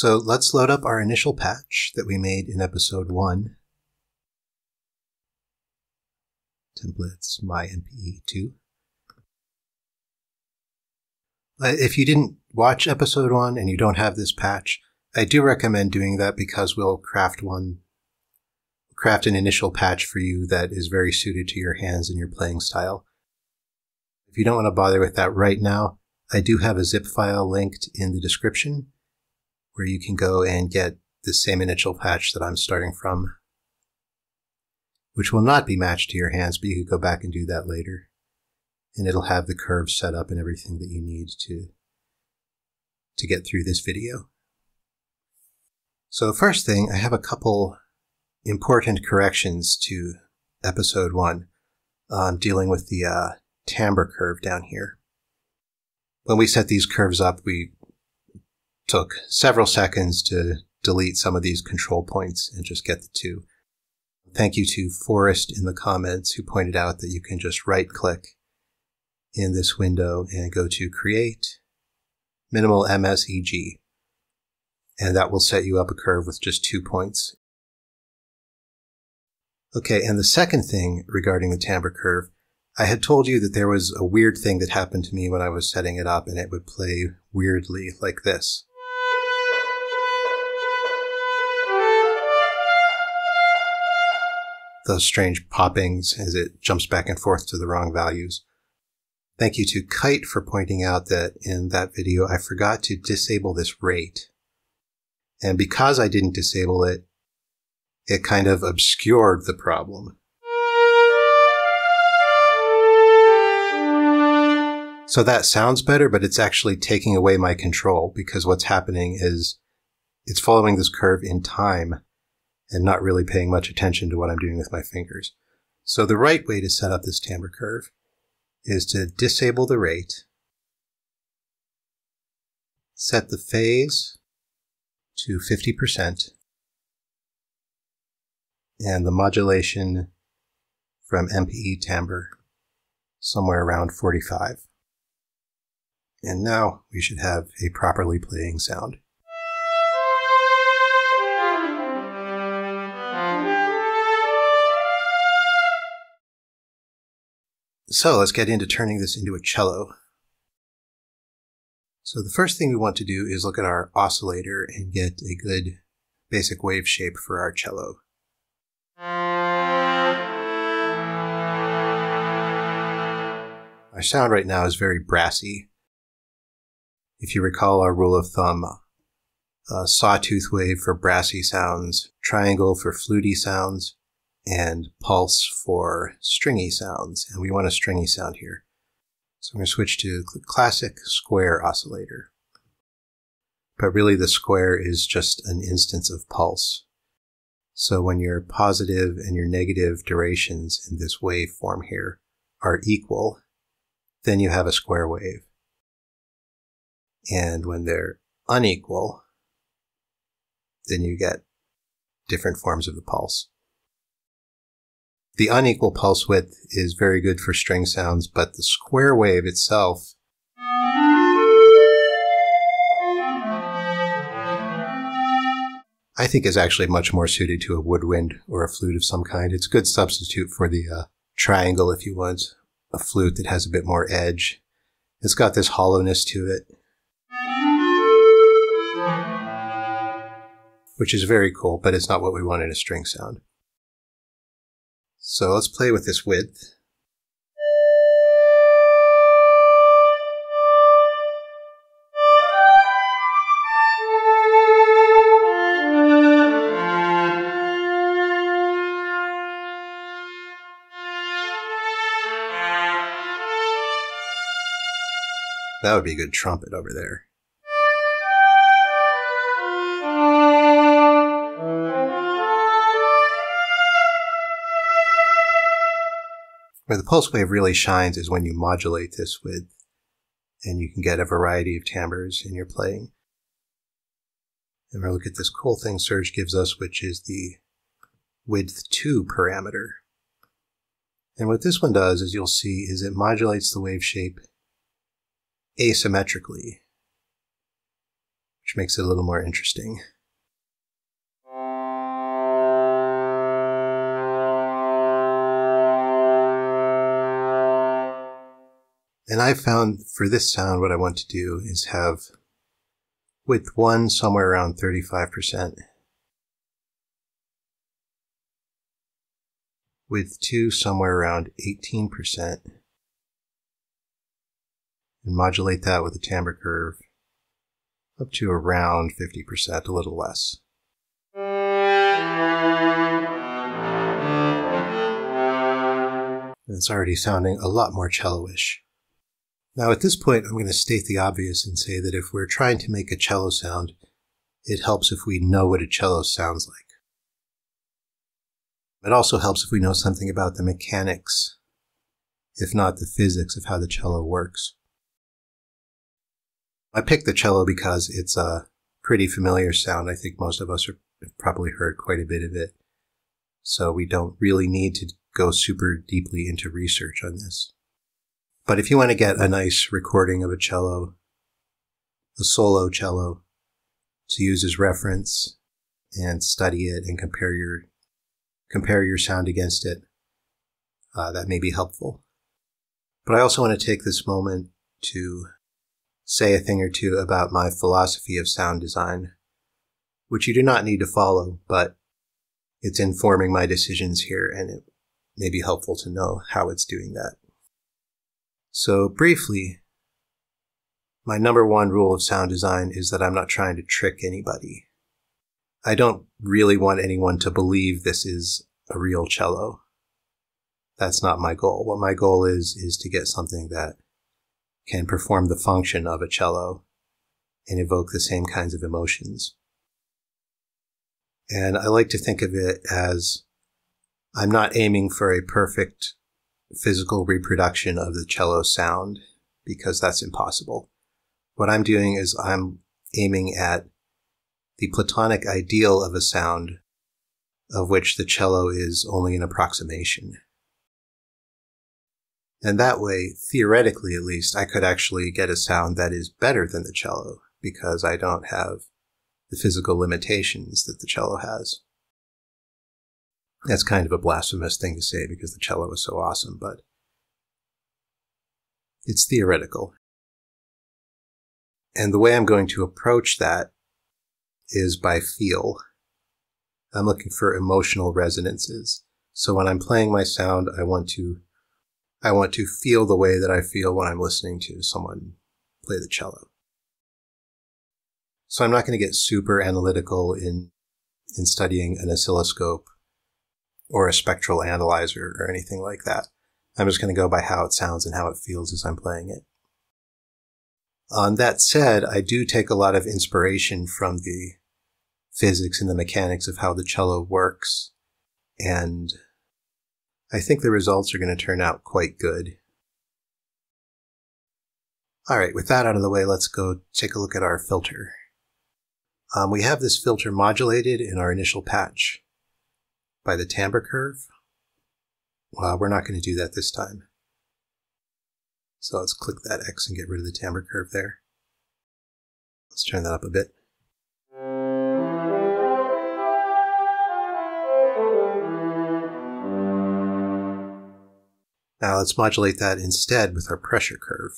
So let's load up our initial patch that we made in episode 1. Templates, my MPE2. Uh, if you didn't watch episode 1 and you don't have this patch, I do recommend doing that because we'll craft one, craft an initial patch for you that is very suited to your hands and your playing style. If you don't want to bother with that right now, I do have a zip file linked in the description where you can go and get the same initial patch that I'm starting from, which will not be matched to your hands, but you can go back and do that later. And it'll have the curves set up and everything that you need to, to get through this video. So first thing, I have a couple important corrections to episode one, um, dealing with the uh, timbre curve down here. When we set these curves up, we took several seconds to delete some of these control points and just get the two. Thank you to Forrest in the comments who pointed out that you can just right click in this window and go to create minimal MSEG. And that will set you up a curve with just two points. Okay, and the second thing regarding the timbre curve I had told you that there was a weird thing that happened to me when I was setting it up and it would play weirdly like this. Those strange poppings as it jumps back and forth to the wrong values. Thank you to Kite for pointing out that in that video I forgot to disable this rate. And because I didn't disable it, it kind of obscured the problem. So that sounds better, but it's actually taking away my control because what's happening is it's following this curve in time and not really paying much attention to what I'm doing with my fingers. So the right way to set up this timbre curve is to disable the rate, set the phase to 50%, and the modulation from MPE timbre somewhere around 45. And now we should have a properly playing sound. So let's get into turning this into a cello. So the first thing we want to do is look at our oscillator and get a good basic wave shape for our cello. Our sound right now is very brassy, if you recall our rule of thumb, sawtooth wave for brassy sounds, triangle for fluty sounds, and pulse for stringy sounds. And we want a stringy sound here. So I'm going to switch to classic square oscillator. But really the square is just an instance of pulse. So when your positive and your negative durations in this waveform here are equal, then you have a square wave. And when they're unequal, then you get different forms of the pulse. The unequal pulse width is very good for string sounds, but the square wave itself I think is actually much more suited to a woodwind or a flute of some kind. It's a good substitute for the uh, triangle if you want a flute that has a bit more edge. It's got this hollowness to it. which is very cool, but it's not what we want in a string sound. So let's play with this width. That would be a good trumpet over there. Where the pulse wave really shines is when you modulate this width and you can get a variety of timbres in your playing. And we'll look at this cool thing Surge gives us, which is the width 2 parameter. And what this one does, as you'll see, is it modulates the wave shape asymmetrically, which makes it a little more interesting. And I found for this sound, what I want to do is have width one somewhere around 35%, width two somewhere around 18%, and modulate that with a timbre curve up to around 50%, a little less. it's already sounding a lot more cello-ish. Now, at this point, I'm going to state the obvious and say that if we're trying to make a cello sound, it helps if we know what a cello sounds like. It also helps if we know something about the mechanics, if not the physics of how the cello works. I picked the cello because it's a pretty familiar sound. I think most of us have probably heard quite a bit of it. So we don't really need to go super deeply into research on this. But if you want to get a nice recording of a cello, a solo cello, to use as reference and study it and compare your compare your sound against it, uh, that may be helpful. But I also want to take this moment to say a thing or two about my philosophy of sound design, which you do not need to follow, but it's informing my decisions here and it may be helpful to know how it's doing that. So briefly, my number one rule of sound design is that I'm not trying to trick anybody. I don't really want anyone to believe this is a real cello. That's not my goal. What my goal is, is to get something that can perform the function of a cello and evoke the same kinds of emotions. And I like to think of it as I'm not aiming for a perfect physical reproduction of the cello sound because that's impossible. What I'm doing is I'm aiming at the platonic ideal of a sound of which the cello is only an approximation. And that way, theoretically at least, I could actually get a sound that is better than the cello because I don't have the physical limitations that the cello has. That's kind of a blasphemous thing to say because the cello is so awesome, but it's theoretical. And the way I'm going to approach that is by feel. I'm looking for emotional resonances. So when I'm playing my sound, I want to I want to feel the way that I feel when I'm listening to someone play the cello. So I'm not going to get super analytical in, in studying an oscilloscope or a spectral analyzer or anything like that. I'm just going to go by how it sounds and how it feels as I'm playing it. On that said, I do take a lot of inspiration from the physics and the mechanics of how the cello works. And I think the results are going to turn out quite good. All right, with that out of the way, let's go take a look at our filter. Um, we have this filter modulated in our initial patch by the timbre curve. Well, we're not going to do that this time. So let's click that X and get rid of the timbre curve there. Let's turn that up a bit. Now let's modulate that instead with our pressure curve.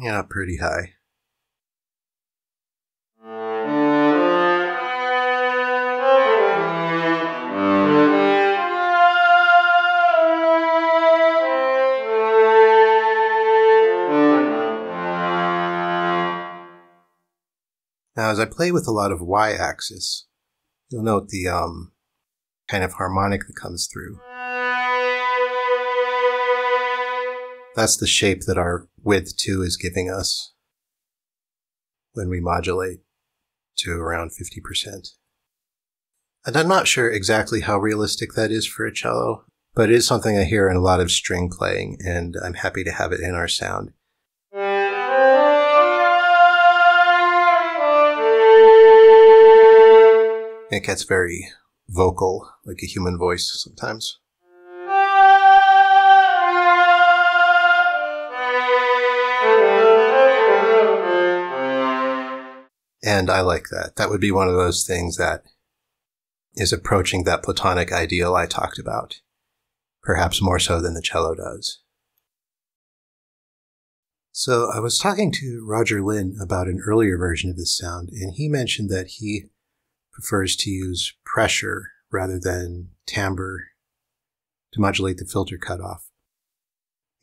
Yeah, pretty high. As I play with a lot of y-axis, you'll note the um, kind of harmonic that comes through. That's the shape that our width 2 is giving us when we modulate to around 50%. And I'm not sure exactly how realistic that is for a cello, but it is something I hear in a lot of string playing, and I'm happy to have it in our sound. It gets very vocal, like a human voice sometimes. And I like that. That would be one of those things that is approaching that platonic ideal I talked about, perhaps more so than the cello does. So I was talking to Roger Linn about an earlier version of this sound, and he mentioned that he prefers to use pressure rather than timbre to modulate the filter cutoff.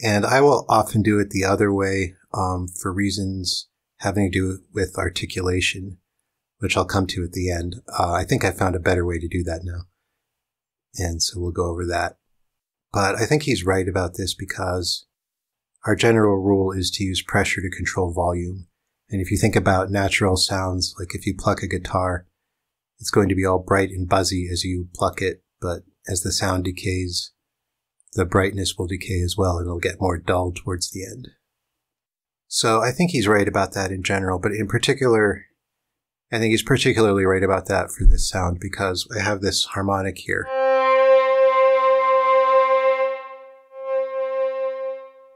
And I will often do it the other way um, for reasons having to do with articulation, which I'll come to at the end. Uh, I think I found a better way to do that now. And so we'll go over that. But I think he's right about this because our general rule is to use pressure to control volume. And if you think about natural sounds, like if you pluck a guitar, it's going to be all bright and buzzy as you pluck it, but as the sound decays, the brightness will decay as well and it'll get more dull towards the end. So I think he's right about that in general, but in particular, I think he's particularly right about that for this sound because I have this harmonic here.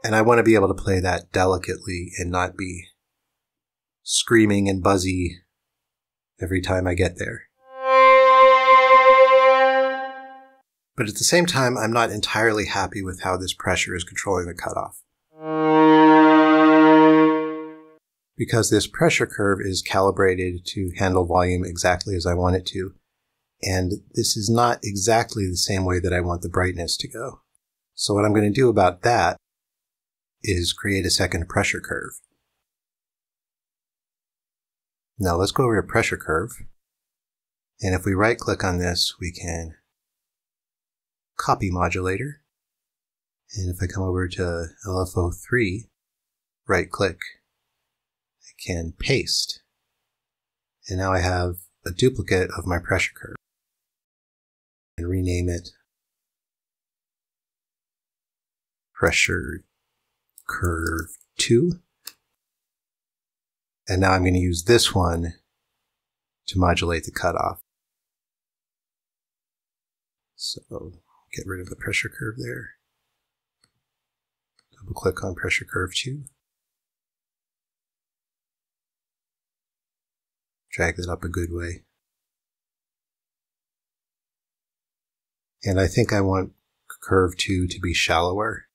And I want to be able to play that delicately and not be screaming and buzzy every time I get there. But at the same time, I'm not entirely happy with how this pressure is controlling the cutoff. Because this pressure curve is calibrated to handle volume exactly as I want it to. And this is not exactly the same way that I want the brightness to go. So what I'm going to do about that is create a second pressure curve. Now let's go over to pressure curve. And if we right click on this, we can copy modulator. And if I come over to LFO3, right click, I can paste. And now I have a duplicate of my pressure curve. And rename it pressure curve 2. And now I'm going to use this one to modulate the cutoff. So get rid of the pressure curve there. Double click on pressure curve 2. Drag that up a good way. And I think I want curve 2 to be shallower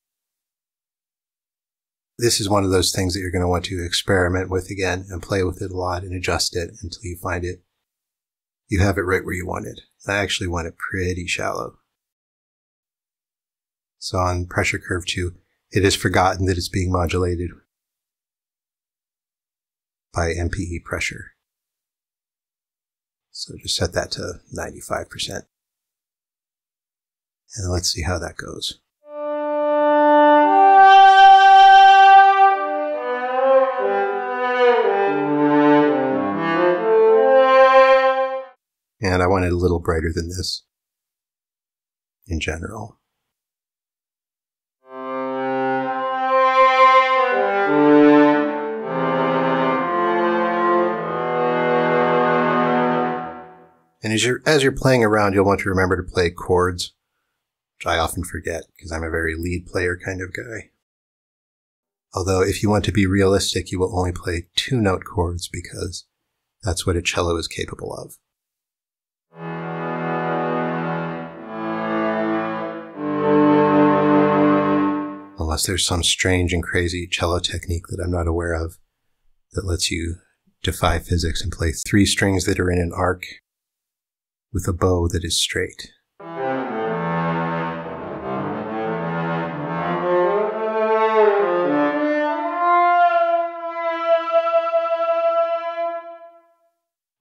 this is one of those things that you're going to want to experiment with again and play with it a lot and adjust it until you find it. You have it right where you want it. I actually want it pretty shallow. So on pressure curve two, it is forgotten that it's being modulated by MPE pressure. So just set that to 95%. And let's see how that goes. And I want it a little brighter than this in general. And as you're, as you're playing around, you'll want to remember to play chords, which I often forget because I'm a very lead player kind of guy. Although if you want to be realistic, you will only play two note chords because that's what a cello is capable of. unless there's some strange and crazy cello technique that I'm not aware of that lets you defy physics and play three strings that are in an arc with a bow that is straight.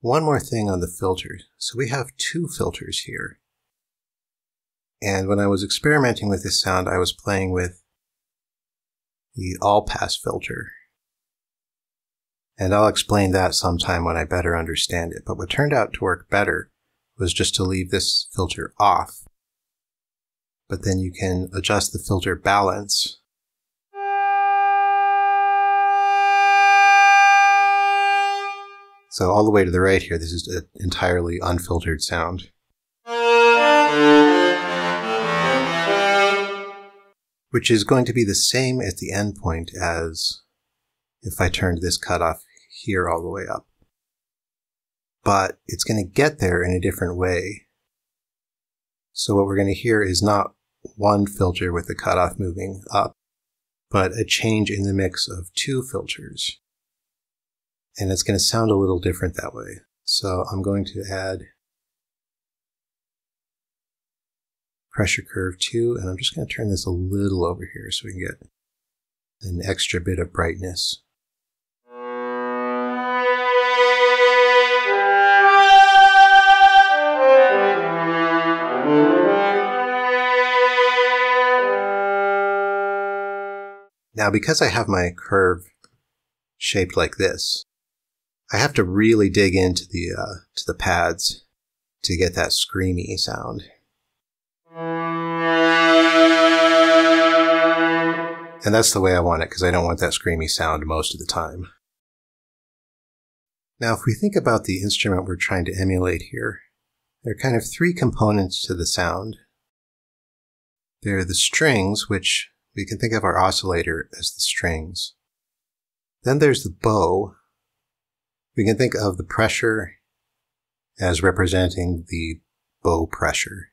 One more thing on the filters. So we have two filters here. And when I was experimenting with this sound, I was playing with the all pass filter. And I'll explain that sometime when I better understand it. But what turned out to work better was just to leave this filter off. But then you can adjust the filter balance. So all the way to the right here, this is an entirely unfiltered sound. which is going to be the same at the endpoint as if I turned this cutoff here all the way up. But it's going to get there in a different way. So what we're going to hear is not one filter with the cutoff moving up, but a change in the mix of two filters. And it's going to sound a little different that way. So I'm going to add pressure curve 2, and I'm just going to turn this a little over here so we can get an extra bit of brightness. Now, because I have my curve shaped like this, I have to really dig into the uh, to the pads to get that screamy sound. And that's the way I want it because I don't want that screamy sound most of the time. Now, if we think about the instrument we're trying to emulate here, there are kind of three components to the sound. There are the strings, which we can think of our oscillator as the strings. Then there's the bow. We can think of the pressure as representing the bow pressure.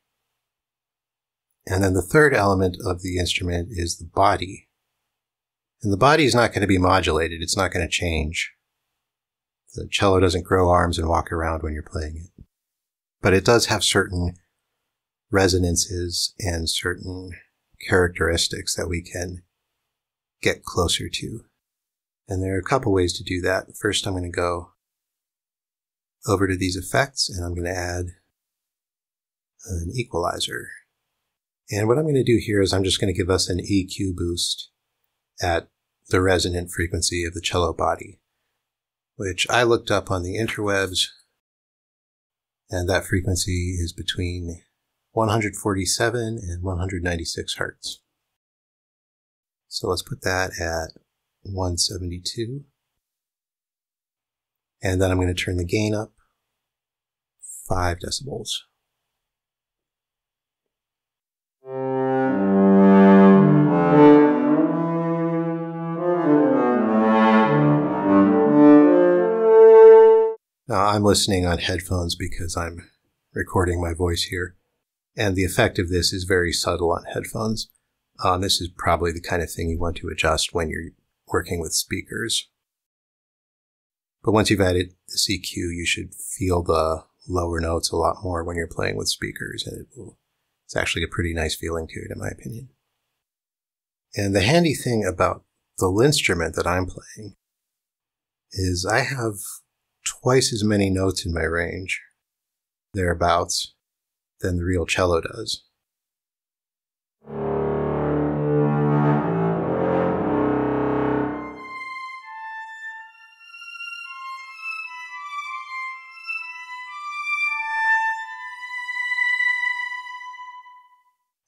And then the third element of the instrument is the body. And the body is not going to be modulated. It's not going to change. The cello doesn't grow arms and walk around when you're playing it. But it does have certain resonances and certain characteristics that we can get closer to. And there are a couple ways to do that. First, I'm going to go over to these effects and I'm going to add an equalizer. And what I'm going to do here is I'm just going to give us an EQ boost at the resonant frequency of the cello body, which I looked up on the interwebs, and that frequency is between 147 and 196 hertz. So let's put that at 172. And then I'm going to turn the gain up 5 decibels. Now I'm listening on headphones because I'm recording my voice here. And the effect of this is very subtle on headphones. Um, this is probably the kind of thing you want to adjust when you're working with speakers. But once you've added the EQ, you should feel the lower notes a lot more when you're playing with speakers, and it will, it's actually a pretty nice feeling to it, in my opinion. And the handy thing about the instrument that I'm playing is I have twice as many notes in my range, thereabouts, than the real cello does.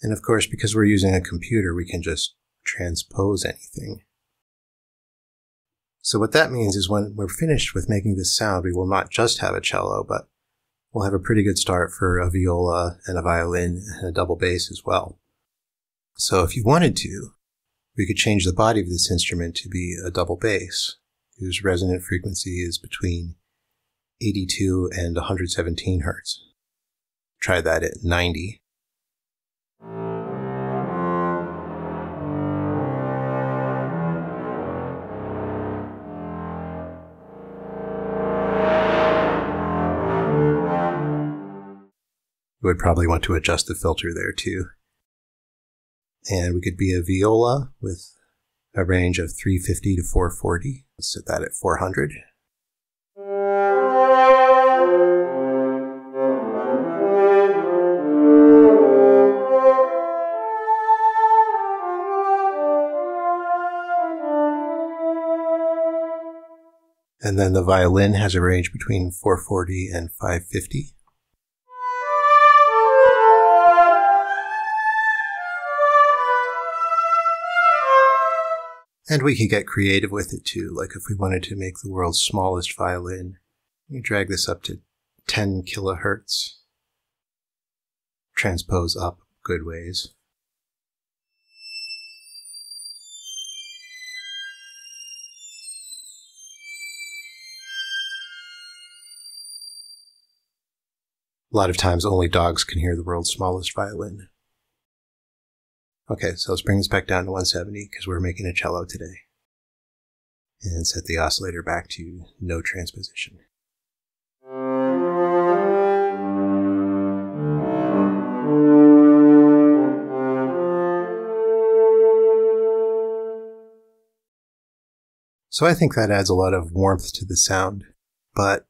And of course, because we're using a computer, we can just transpose anything. So what that means is when we're finished with making this sound, we will not just have a cello, but we'll have a pretty good start for a viola and a violin and a double bass as well. So if you wanted to, we could change the body of this instrument to be a double bass, whose resonant frequency is between 82 and 117 hertz. Try that at 90. Would probably want to adjust the filter there too. And we could be a viola with a range of 350 to 440. Let's set that at 400. And then the violin has a range between 440 and 550. And we can get creative with it too. Like if we wanted to make the world's smallest violin, you drag this up to 10 kilohertz, transpose up good ways. A lot of times only dogs can hear the world's smallest violin. Okay, so let's bring this back down to 170 because we're making a cello today. And set the oscillator back to no transposition. So I think that adds a lot of warmth to the sound. But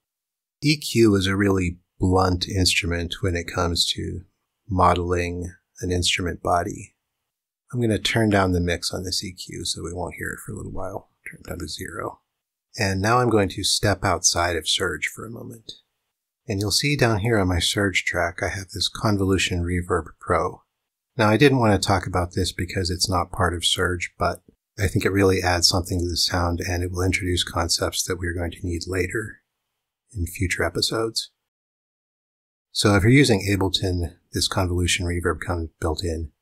EQ is a really blunt instrument when it comes to modeling an instrument body. I'm going to turn down the mix on this EQ so we won't hear it for a little while. Turn it down to zero. And now I'm going to step outside of Surge for a moment. And you'll see down here on my Surge track, I have this Convolution Reverb Pro. Now I didn't want to talk about this because it's not part of Surge, but I think it really adds something to the sound and it will introduce concepts that we're going to need later in future episodes. So if you're using Ableton, this convolution reverb comes built in.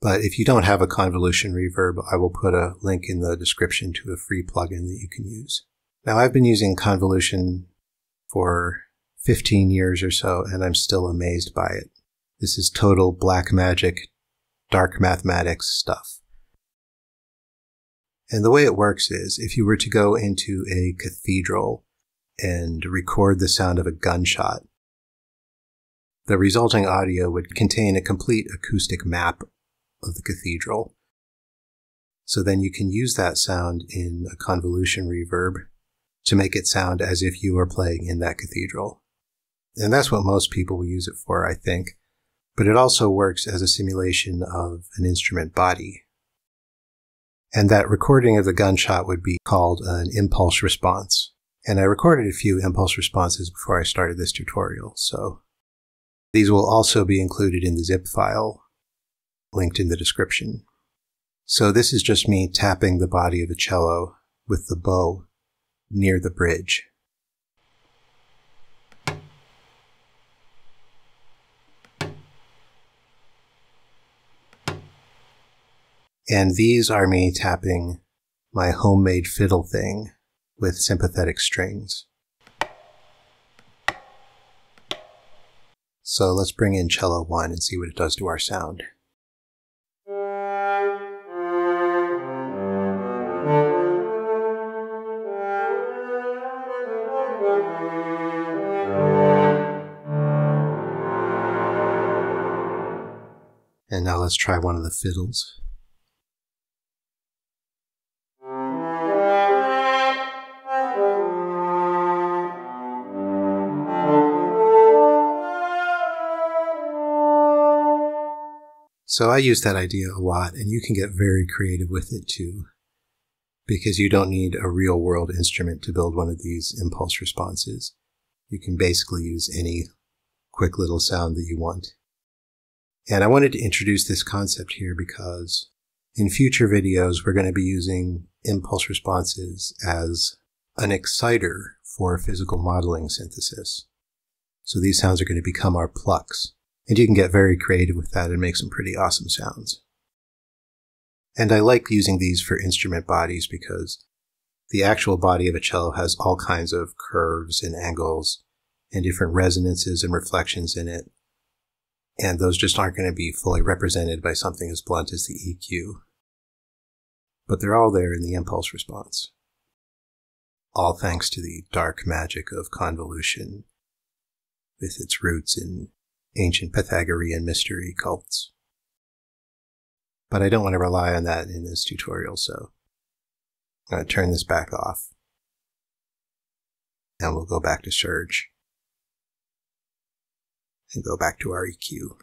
But if you don't have a convolution reverb, I will put a link in the description to a free plugin that you can use. Now I've been using convolution for 15 years or so, and I'm still amazed by it. This is total black magic, dark mathematics stuff. And the way it works is if you were to go into a cathedral and record the sound of a gunshot, the resulting audio would contain a complete acoustic map of the cathedral. So then you can use that sound in a convolution reverb to make it sound as if you are playing in that cathedral. And that's what most people will use it for, I think. But it also works as a simulation of an instrument body. And that recording of the gunshot would be called an impulse response. And I recorded a few impulse responses before I started this tutorial, so these will also be included in the zip file linked in the description. So this is just me tapping the body of a cello with the bow near the bridge. And these are me tapping my homemade fiddle thing with sympathetic strings. So let's bring in cello one and see what it does to our sound. Let's try one of the fiddles. So I use that idea a lot, and you can get very creative with it too, because you don't need a real world instrument to build one of these impulse responses. You can basically use any quick little sound that you want. And I wanted to introduce this concept here because in future videos, we're going to be using impulse responses as an exciter for physical modeling synthesis. So these sounds are going to become our plucks. And you can get very creative with that and make some pretty awesome sounds. And I like using these for instrument bodies because the actual body of a cello has all kinds of curves and angles and different resonances and reflections in it and those just aren't going to be fully represented by something as blunt as the EQ. But they're all there in the impulse response. All thanks to the dark magic of convolution, with its roots in ancient Pythagorean mystery cults. But I don't want to rely on that in this tutorial, so I'm going to turn this back off. And we'll go back to Surge and go back to our EQ.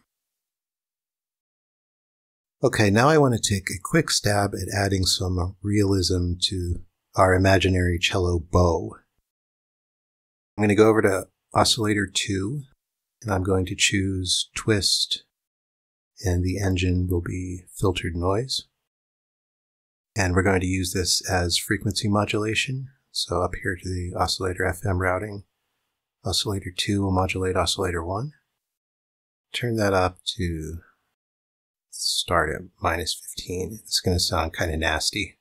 Okay, now I want to take a quick stab at adding some realism to our imaginary cello bow. I'm going to go over to oscillator 2 and I'm going to choose twist and the engine will be filtered noise. And we're going to use this as frequency modulation. So up here to the oscillator FM routing, oscillator 2 will modulate oscillator 1 turn that up to start at minus 15. It's going to sound kind of nasty.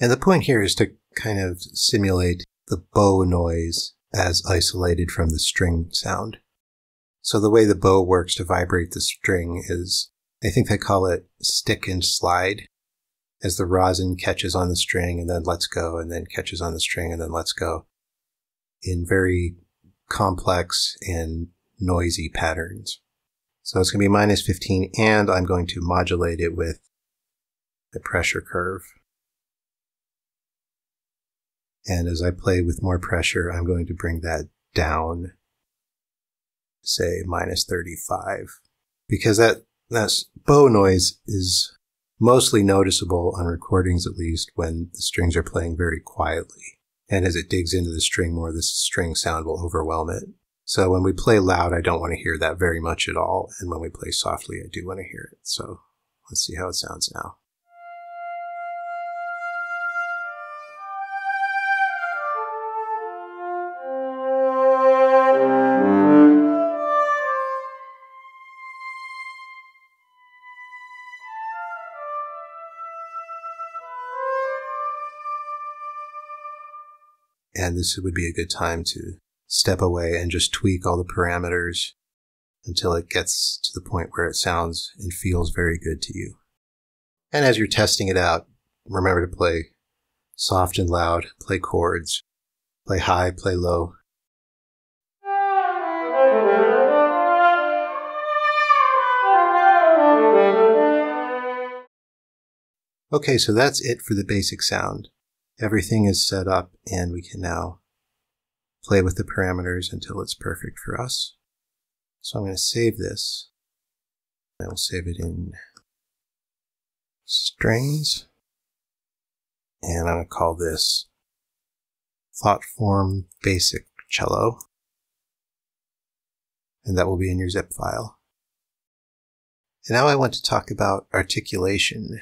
And the point here is to kind of simulate the bow noise as isolated from the string sound. So the way the bow works to vibrate the string is, I think they call it stick and slide as the rosin catches on the string and then lets go and then catches on the string and then lets go in very complex and noisy patterns. So it's going to be minus 15 and I'm going to modulate it with the pressure curve. And as I play with more pressure, I'm going to bring that down, say minus 35, because that, that bow noise is mostly noticeable on recordings, at least when the strings are playing very quietly. And as it digs into the string more, the string sound will overwhelm it. So when we play loud, I don't want to hear that very much at all. And when we play softly, I do want to hear it. So let's see how it sounds now. And this would be a good time to step away and just tweak all the parameters until it gets to the point where it sounds and feels very good to you. And as you're testing it out, remember to play soft and loud, play chords, play high, play low. Okay, so that's it for the basic sound. Everything is set up and we can now play with the parameters until it's perfect for us. So I'm going to save this. I will save it in strings. And I'm going to call this thought form basic cello. And that will be in your zip file. And now I want to talk about articulation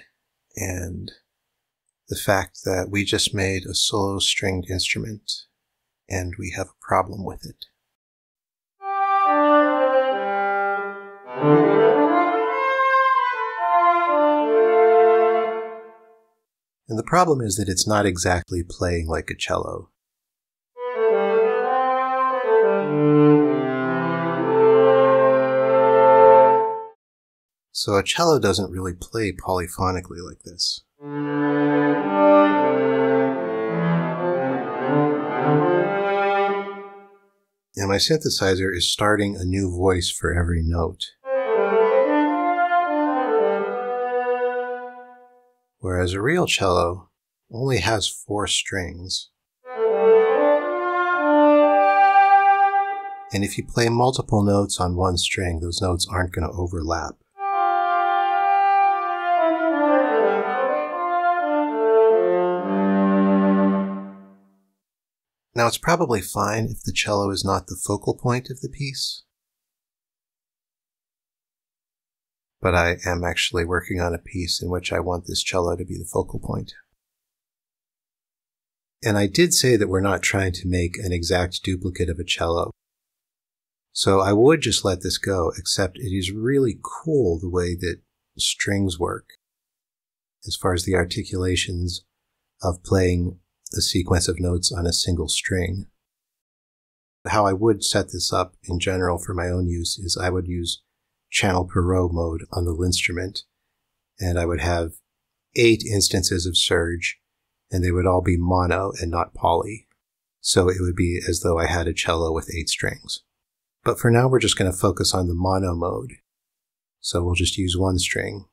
and the fact that we just made a solo stringed instrument and we have a problem with it. And the problem is that it's not exactly playing like a cello. So a cello doesn't really play polyphonically like this. And my synthesizer is starting a new voice for every note. Whereas a real cello only has four strings. And if you play multiple notes on one string, those notes aren't going to overlap. Now, it's probably fine if the cello is not the focal point of the piece. But I am actually working on a piece in which I want this cello to be the focal point. And I did say that we're not trying to make an exact duplicate of a cello. So I would just let this go, except it is really cool the way that strings work as far as the articulations of playing a sequence of notes on a single string. How I would set this up in general for my own use is I would use channel per row mode on the instrument, and I would have eight instances of surge, and they would all be mono and not poly. So it would be as though I had a cello with eight strings. But for now, we're just going to focus on the mono mode. So we'll just use one string.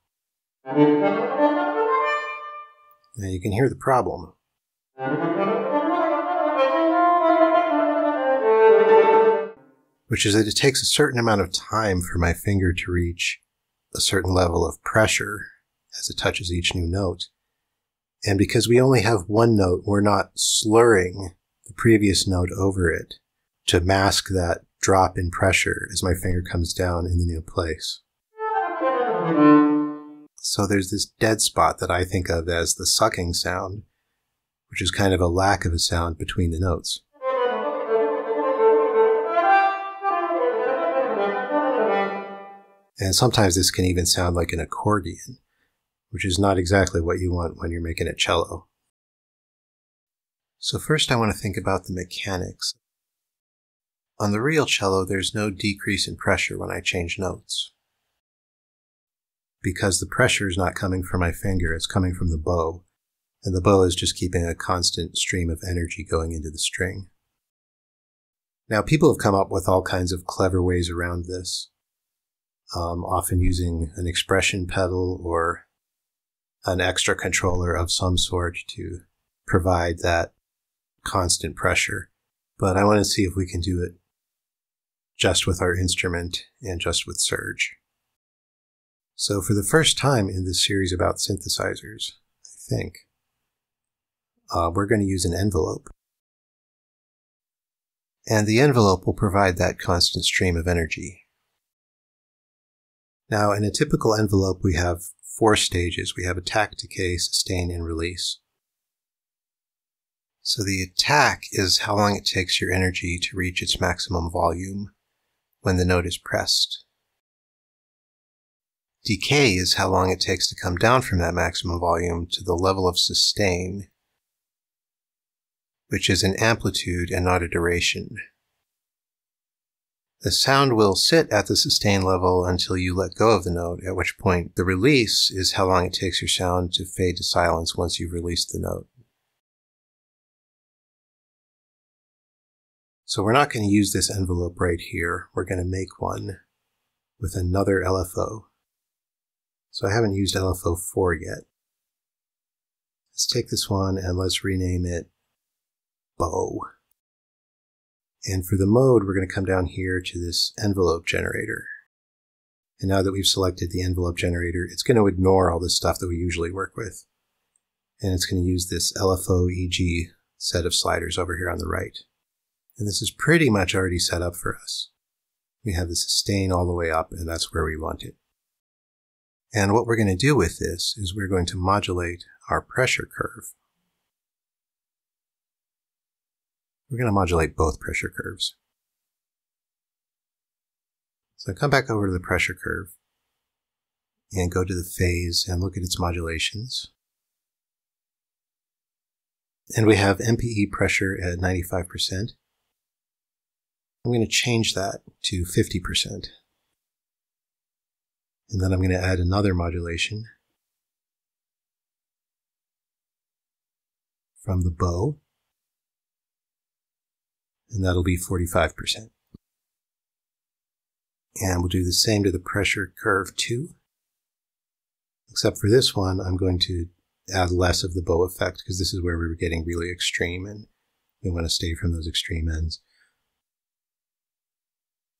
Now you can hear the problem. Which is that it takes a certain amount of time for my finger to reach a certain level of pressure as it touches each new note. And because we only have one note, we're not slurring the previous note over it to mask that drop in pressure as my finger comes down in the new place. So there's this dead spot that I think of as the sucking sound, which is kind of a lack of a sound between the notes. And sometimes this can even sound like an accordion, which is not exactly what you want when you're making a cello. So first I want to think about the mechanics. On the real cello, there's no decrease in pressure when I change notes. Because the pressure is not coming from my finger, it's coming from the bow. And the bow is just keeping a constant stream of energy going into the string. Now, people have come up with all kinds of clever ways around this, um, often using an expression pedal or an extra controller of some sort to provide that constant pressure. But I want to see if we can do it just with our instrument and just with Surge. So for the first time in this series about synthesizers, I think, uh, we're going to use an envelope. And the envelope will provide that constant stream of energy. Now, in a typical envelope, we have four stages. We have attack, decay, sustain, and release. So the attack is how long it takes your energy to reach its maximum volume when the note is pressed. Decay is how long it takes to come down from that maximum volume to the level of sustain, which is an amplitude and not a duration. The sound will sit at the sustain level until you let go of the note, at which point the release is how long it takes your sound to fade to silence once you've released the note. So we're not going to use this envelope right here. We're going to make one with another LFO. So I haven't used LFO 4 yet. Let's take this one and let's rename it bow. And for the mode, we're going to come down here to this envelope generator. And now that we've selected the envelope generator, it's going to ignore all this stuff that we usually work with. And it's going to use this LFO EG set of sliders over here on the right. And this is pretty much already set up for us. We have the sustain all the way up, and that's where we want it. And what we're going to do with this is we're going to modulate our pressure curve. We're going to modulate both pressure curves. So come back over to the pressure curve and go to the phase and look at its modulations. And we have MPE pressure at 95%. I'm going to change that to 50%. And then I'm going to add another modulation from the bow. And that'll be 45%. And we'll do the same to the pressure curve too. Except for this one, I'm going to add less of the bow effect because this is where we were getting really extreme and we want to stay from those extreme ends.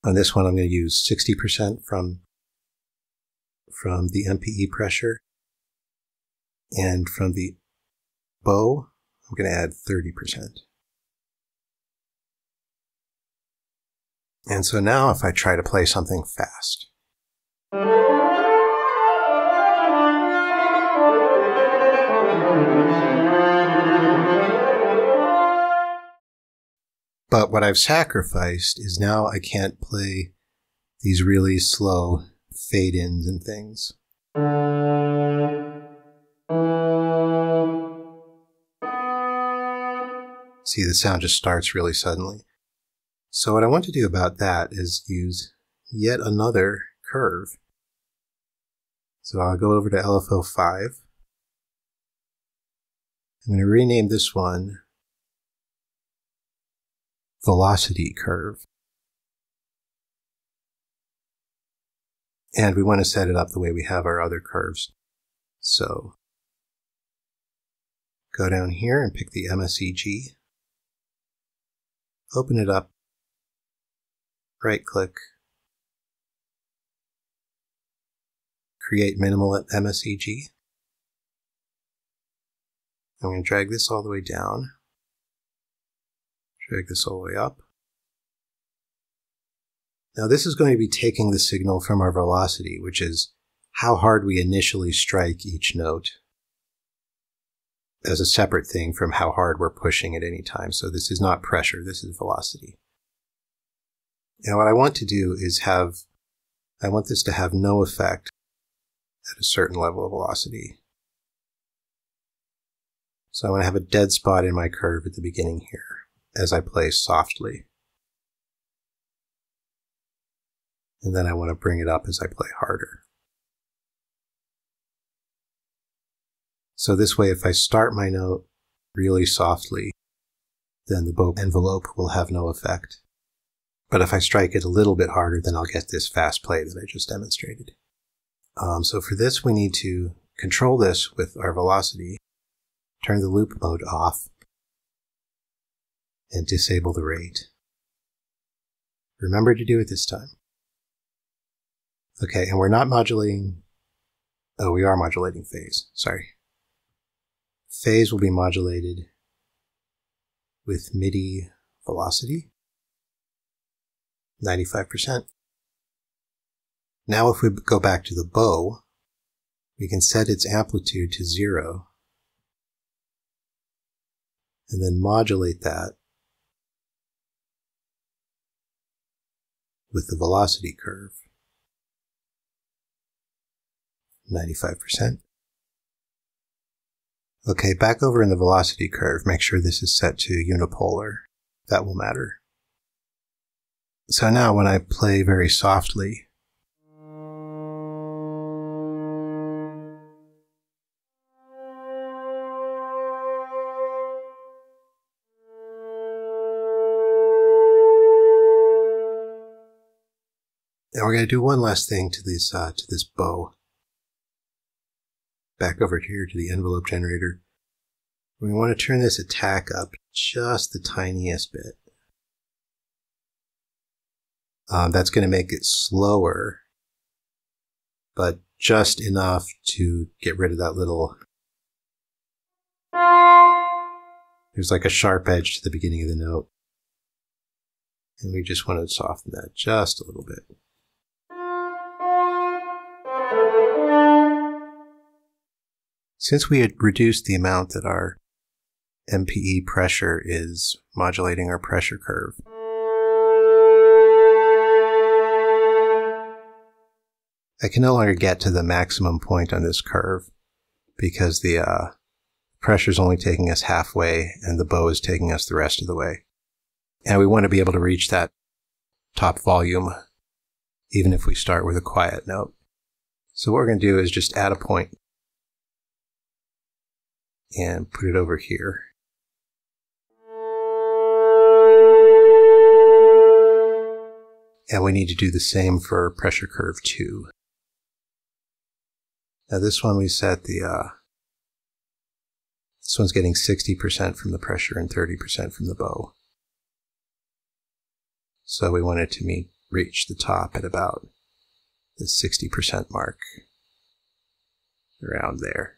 On this one, I'm going to use 60% from, from the MPE pressure. And from the bow, I'm going to add 30%. And so now if I try to play something fast. But what I've sacrificed is now I can't play these really slow fade ins and things. See, the sound just starts really suddenly. So what I want to do about that is use yet another curve. So I'll go over to LFO 5. I'm going to rename this one velocity curve. And we want to set it up the way we have our other curves. So go down here and pick the MSEG, open it up, right click, create minimal at MSEG. I'm going to drag this all the way down. Drag this all the way up. Now this is going to be taking the signal from our velocity, which is how hard we initially strike each note as a separate thing from how hard we're pushing at any time. So this is not pressure, this is velocity. Now what I want to do is have, I want this to have no effect at a certain level of velocity. So I want to have a dead spot in my curve at the beginning here as I play softly. And then I want to bring it up as I play harder. So this way, if I start my note really softly, then the bow envelope will have no effect. But if I strike it a little bit harder, then I'll get this fast play that I just demonstrated. Um, so for this, we need to control this with our velocity, turn the loop mode off, and disable the rate. Remember to do it this time. Okay, and we're not modulating. Oh, we are modulating phase. Sorry. Phase will be modulated with MIDI velocity, 95%. Now if we go back to the bow, we can set its amplitude to zero and then modulate that with the velocity curve. 95%. Okay, back over in the velocity curve, make sure this is set to unipolar. That will matter. So now when I play very softly, Now we're going to do one last thing to this uh, to this bow. Back over here to the envelope generator. We want to turn this attack up just the tiniest bit. Um, that's going to make it slower, but just enough to get rid of that little. There's like a sharp edge to the beginning of the note. And we just want to soften that just a little bit. Since we had reduced the amount that our MPE pressure is modulating our pressure curve, I can no longer get to the maximum point on this curve because the uh, pressure is only taking us halfway and the bow is taking us the rest of the way. And we want to be able to reach that top volume even if we start with a quiet note. So what we're going to do is just add a point and put it over here. And we need to do the same for pressure curve 2. Now this one we set the, uh, this one's getting 60% from the pressure and 30% from the bow. So we want it to meet, reach the top at about the 60% mark, around there.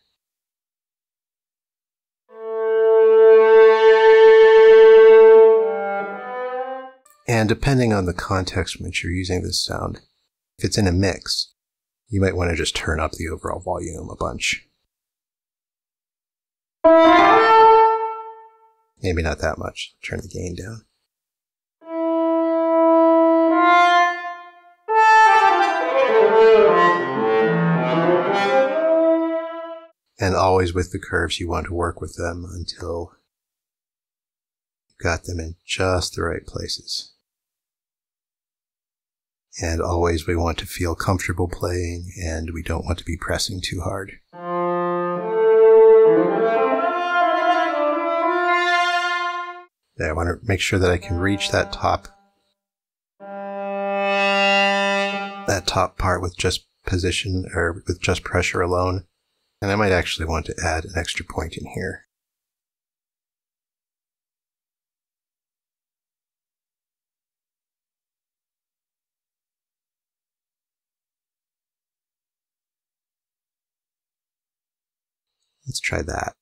And depending on the context in which you're using this sound, if it's in a mix, you might want to just turn up the overall volume a bunch. Maybe not that much. Turn the gain down. And always with the curves, you want to work with them until you've got them in just the right places. And always we want to feel comfortable playing and we don't want to be pressing too hard. I want to make sure that I can reach that top that top part with just position or with just pressure alone. And I might actually want to add an extra point in here. Let's try that.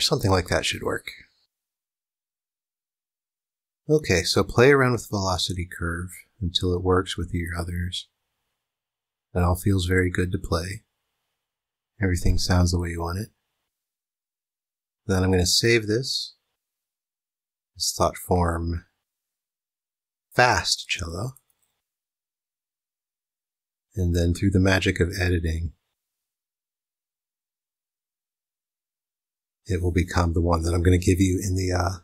Something like that should work. Okay, so play around with velocity curve until it works with your others. It all feels very good to play. Everything sounds the way you want it. Then I'm going to save this. This thoughtForm fast cello. And then through the magic of editing, it will become the one that I'm going to give you in the uh,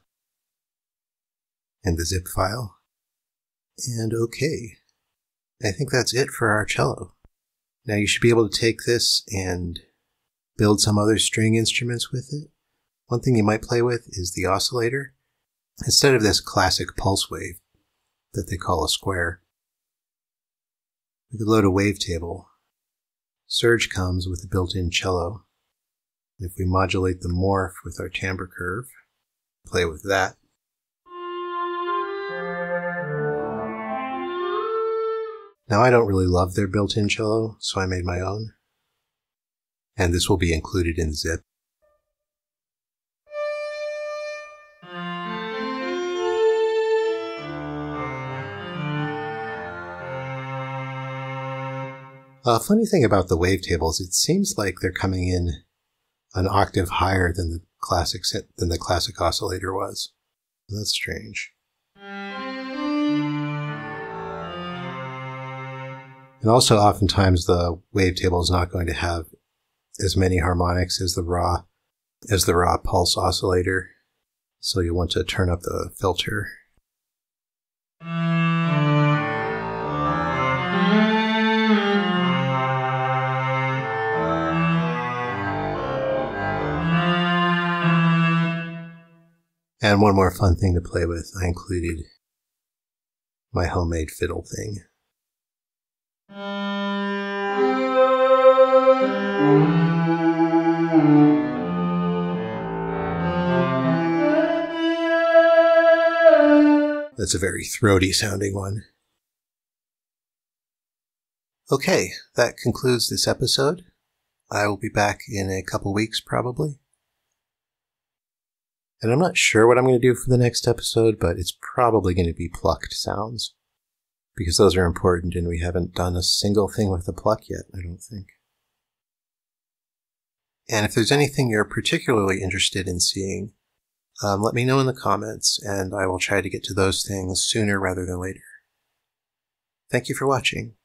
in the zip file. And okay, I think that's it for our cello. Now you should be able to take this and build some other string instruments with it. One thing you might play with is the oscillator. Instead of this classic pulse wave that they call a square, we could load a wavetable. Surge comes with a built-in cello. If we modulate the morph with our timbre curve, play with that. Now I don't really love their built-in cello, so I made my own. And this will be included in zip. A funny thing about the wavetables, it seems like they're coming in an octave higher than the classic than the classic oscillator was. That's strange. And also, oftentimes the wavetable is not going to have as many harmonics as the raw as the raw pulse oscillator. So you want to turn up the filter. And one more fun thing to play with, I included my homemade fiddle thing. That's a very throaty sounding one. Okay, that concludes this episode. I will be back in a couple weeks probably. And I'm not sure what I'm going to do for the next episode, but it's probably going to be plucked sounds. Because those are important and we haven't done a single thing with the pluck yet, I don't think. And if there's anything you're particularly interested in seeing, um, let me know in the comments and I will try to get to those things sooner rather than later. Thank you for watching.